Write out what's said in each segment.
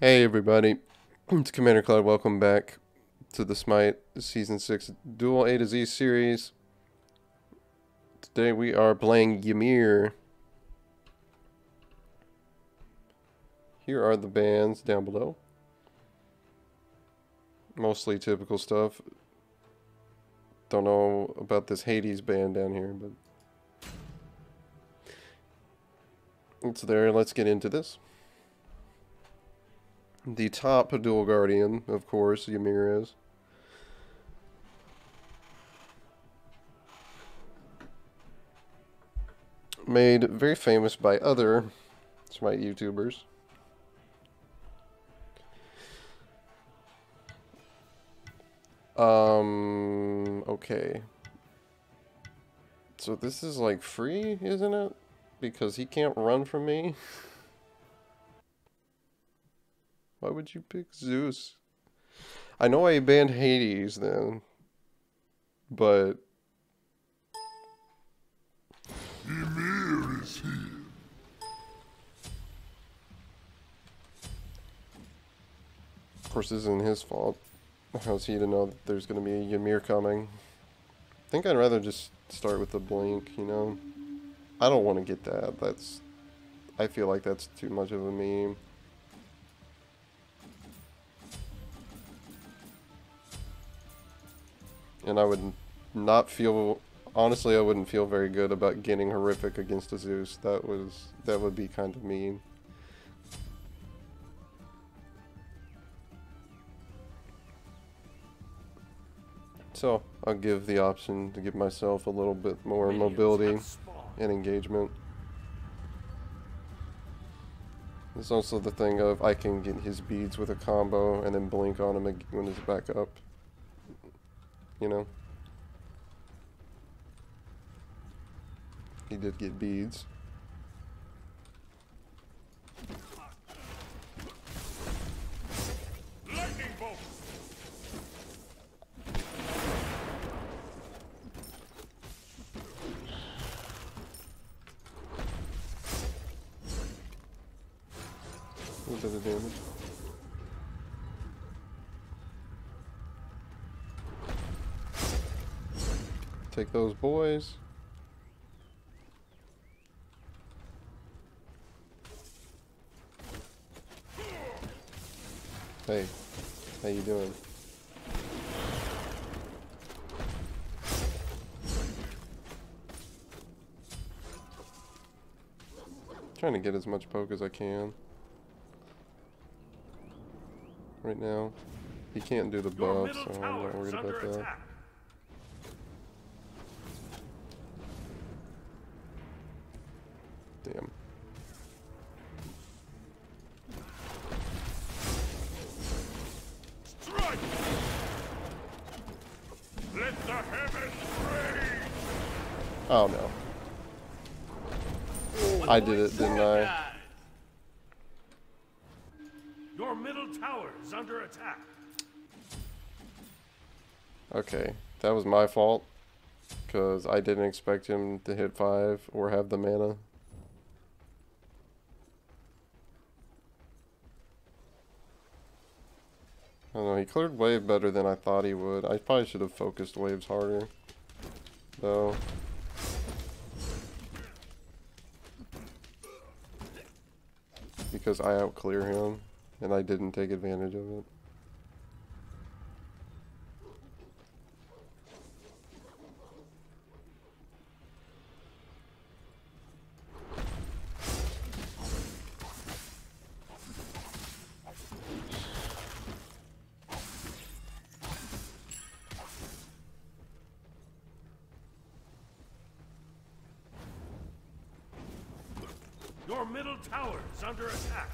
Hey everybody, it's Commander Clyde. Welcome back to the Smite Season 6 Duel A to Z series. Today we are playing Ymir. Here are the bands down below. Mostly typical stuff. Don't know about this Hades band down here, but it's there. Let's get into this. The top duel guardian, of course, Ymir is. Made very famous by other Smite YouTubers. Um, okay. So this is like free, isn't it? Because he can't run from me. Why would you pick Zeus? I know I banned Hades then, but Ymir is here. of course this isn't his fault. How's he to know that there's going to be a Ymir coming? I think I'd rather just start with the blink, you know? I don't want to get that. That's... I feel like that's too much of a meme. And I would not feel... Honestly, I wouldn't feel very good about getting horrific against a Zeus. That was... That would be kind of mean. So, I'll give the option to give myself a little bit more mobility and engagement. There's also the thing of I can get his beads with a combo and then blink on him when he's back up. You know? He did get beads. A little bit damage. Take those boys. Hey, how you doing? Trying to get as much poke as I can right now. He can't do the buff, so I'm not worried about that. Oh no. I did it, didn't I? Your middle tower is under attack. Okay, that was my fault. Because I didn't expect him to hit 5 or have the mana. I don't know, he cleared wave better than I thought he would. I probably should have focused waves harder. Though. Because I outclear him, and I didn't take advantage of it. Your middle tower is under attack.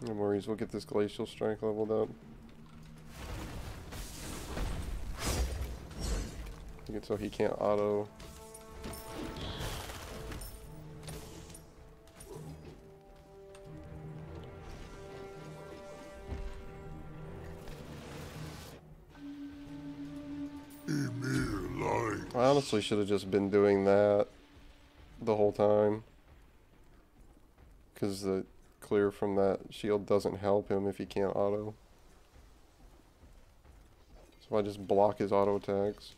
No worries, we'll get this glacial strike leveled up. So he can't auto. I honestly should have just been doing that the whole time. Because the clear from that shield doesn't help him if he can't auto. So I just block his auto attacks.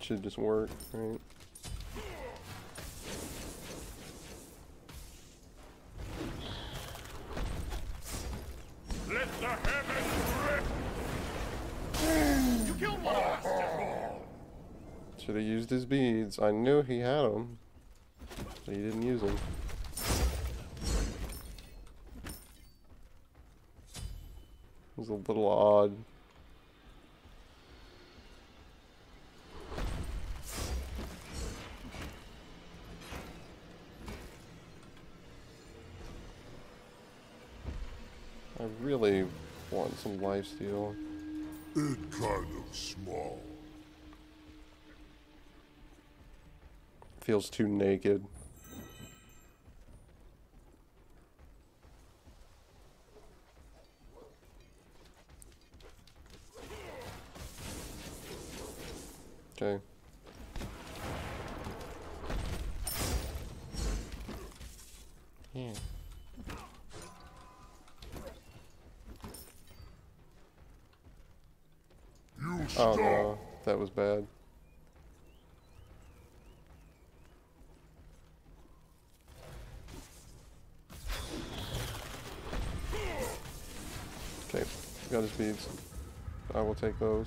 Should just work, right? Should have used his beads. I knew he had them. But he didn't use them. It was a little odd. I really want some lifesteal. It kind of small. Feels too naked. Okay. Yeah. You Oh no, that was bad. Okay, his beads. I will take those.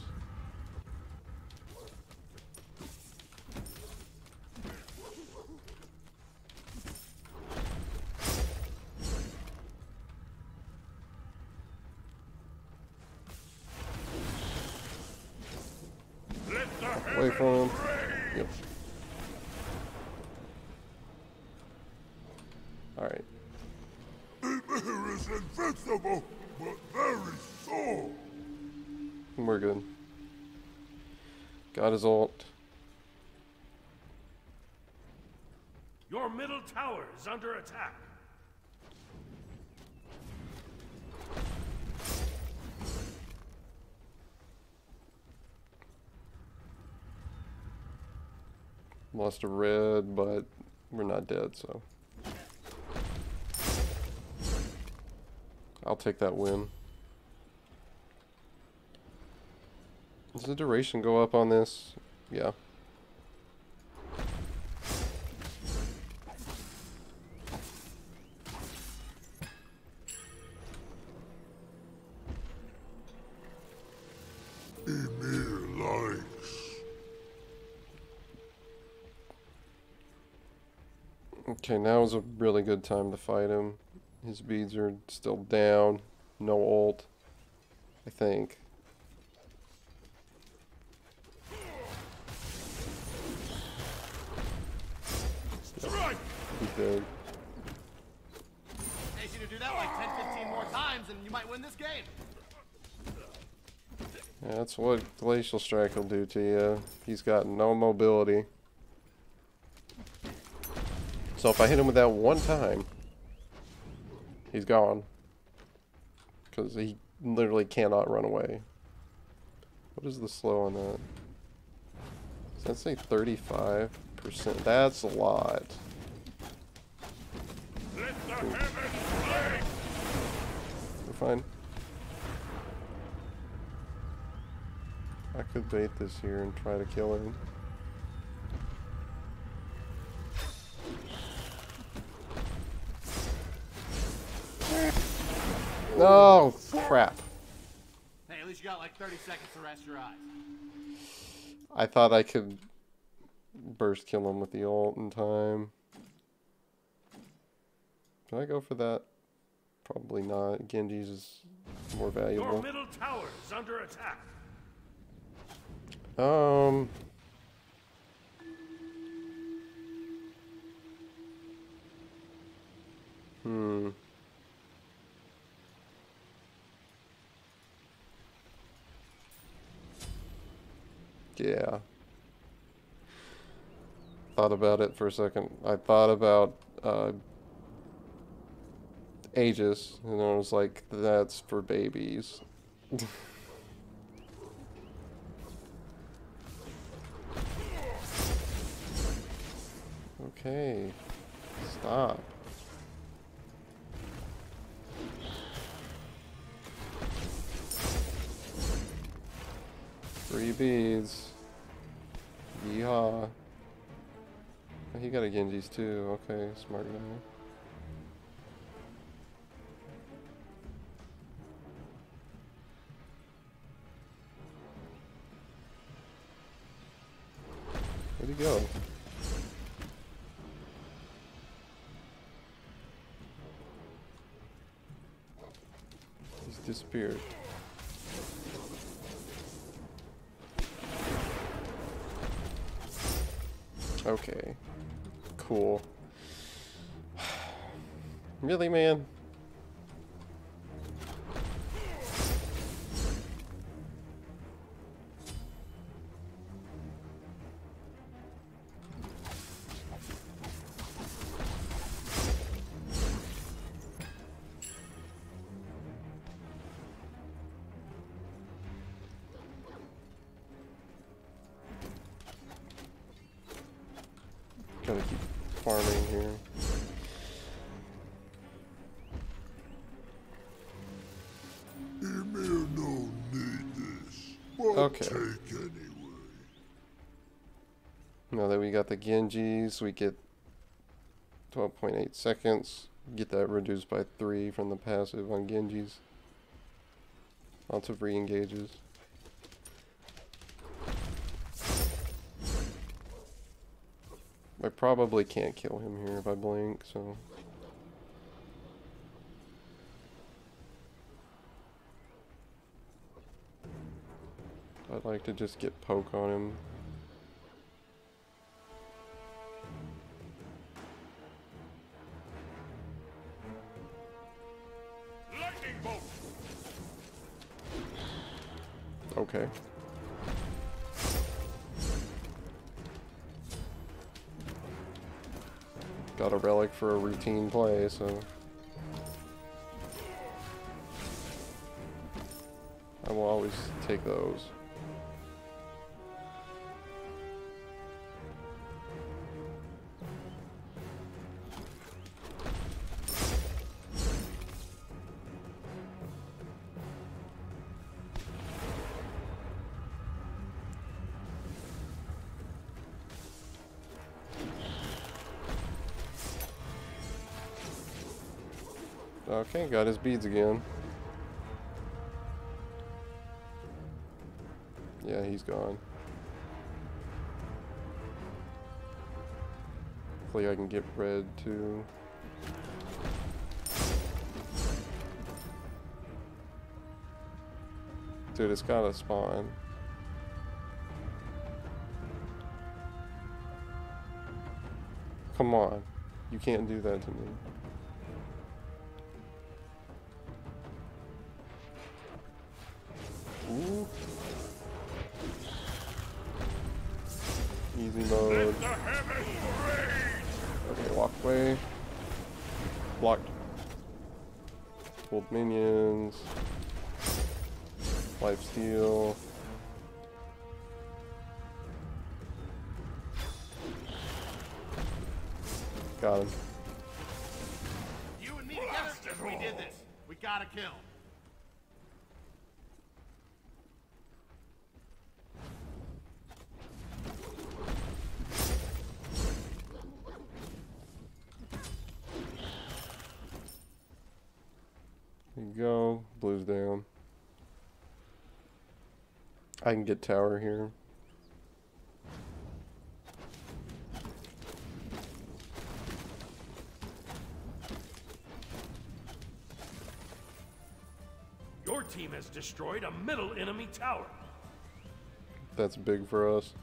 Away from him. Yep. Alright. Ymir is invincible, but very sore. We're good. Ult. Your middle tower is under attack. Lost a red, but we're not dead, so. I'll take that win. Does the duration go up on this? Yeah. Okay, now is a really good time to fight him. His beads are still down. No ult. I think. Dead. You to do that like 10, 15 more times, and you might win this game. Yeah, that's what Glacial Strike will do to you. He's got no mobility. So if I hit him with that one time, he's gone. Because he literally cannot run away. What is the slow on that? Does that say 35%? That's a lot. We're fine. I could bait this here and try to kill him. No, crap. Hey, at least you got like 30 seconds to rest your eyes. I thought I could burst kill him with the ult in time. Can I go for that? Probably not. Genji's is more valuable. Your middle tower is under attack. Um. Hmm. Yeah. Thought about it for a second. I thought about uh, Aegis. And I was like, that's for babies. okay. Stop. Three beads. Yeehaw. Oh, he got a Genji's too. Okay, smart guy. Where'd he go? He's disappeared. Okay. Cool. really, man? Gotta keep farming here. Need this, but Okay. take anyway. Now that we got the Genjis, we get 12.8 seconds. Get that reduced by 3 from the passive on Genjis. Lots of re-engages. I probably can't kill him here if I blink, so... I'd like to just get poke on him. For a routine play, so. I will always take those. Okay, got his beads again. Yeah, he's gone. Hopefully I can get red too. Dude, it's gotta spawn. Come on. You can't do that to me. Blocked. Pulled minions. Life steal. Got him. You and me together. We did this. We gotta kill. There you go. Blue's down. I can get tower here. Your team has destroyed a middle enemy tower. That's big for us.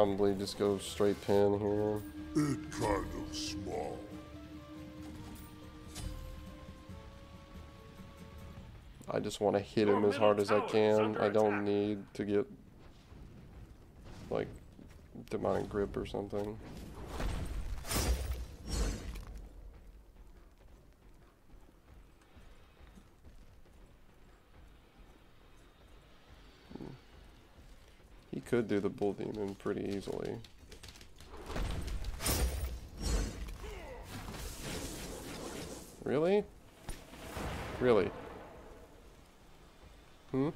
Probably just go straight pin here. It kind of small. I just want to hit him as hard as I can. I don't need to get like demonic grip or something. Could do the bull demon pretty easily. Really? Really? Hmm?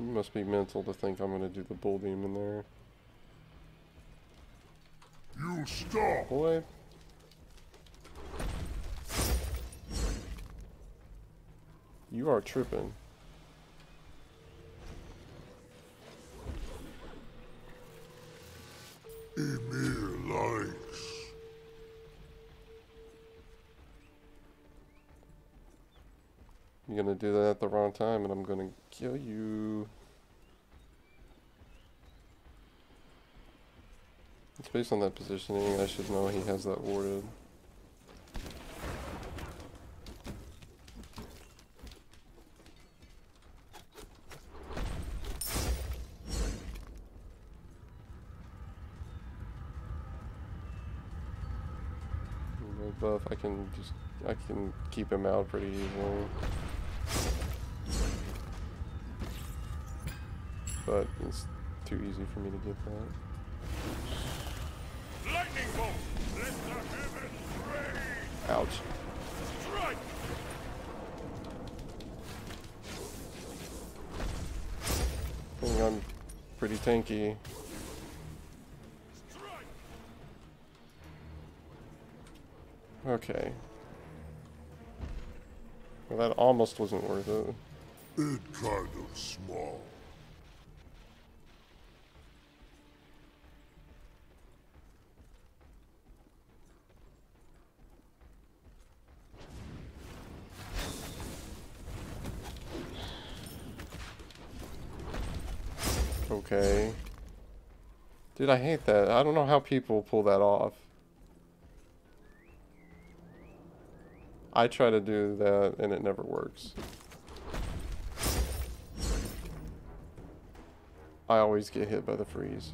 Must be mental to think I'm gonna do the bull demon there. You stop! Boy. You are tripping. Ymir likes. You're gonna do that at the wrong time and I'm gonna kill you. It's based on that positioning, I should know he has that warded. No buff, I can just, I can keep him out pretty easily. But it's too easy for me to get that. Lightning bolt. Let the heavens Strike. I think I'm pretty tanky. Okay. Well, that almost wasn't worth it. It kind of small. Okay. Dude, I hate that. I don't know how people pull that off. I try to do that and it never works. I always get hit by the freeze.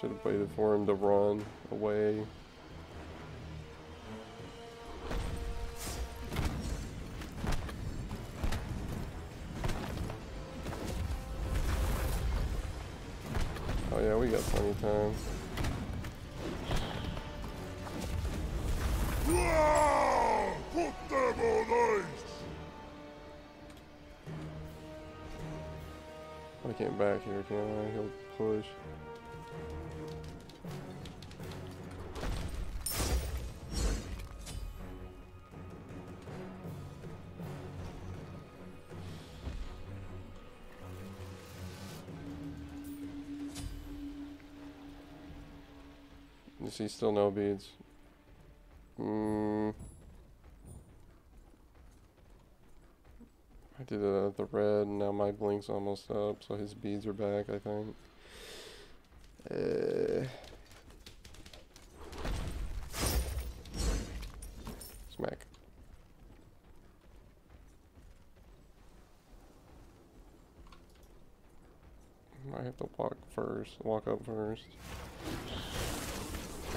Should have waited for him to run away. Ah! Put them on ice! I can't back here, can I? He'll push. See, still no beads. Mm. I did at the red, and now my blink's almost up, so his beads are back, I think. Uh, smack. I have to walk first, walk up first.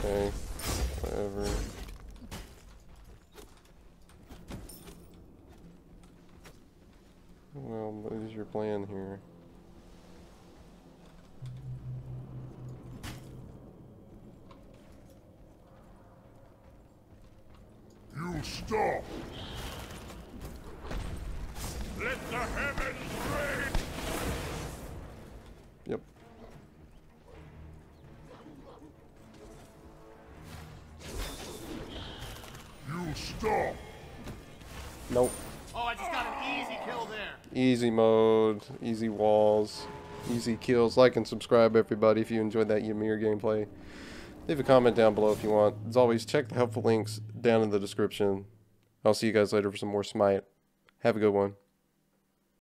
Okay, whatever. Well, what is your plan here? You stop! Let the heavens rain. Nope. Oh, I just got an easy kill there. Easy mode, easy walls, easy kills. Like and subscribe, everybody, if you enjoyed that Ymir gameplay. Leave a comment down below if you want. As always, check the helpful links down in the description. I'll see you guys later for some more Smite. Have a good one.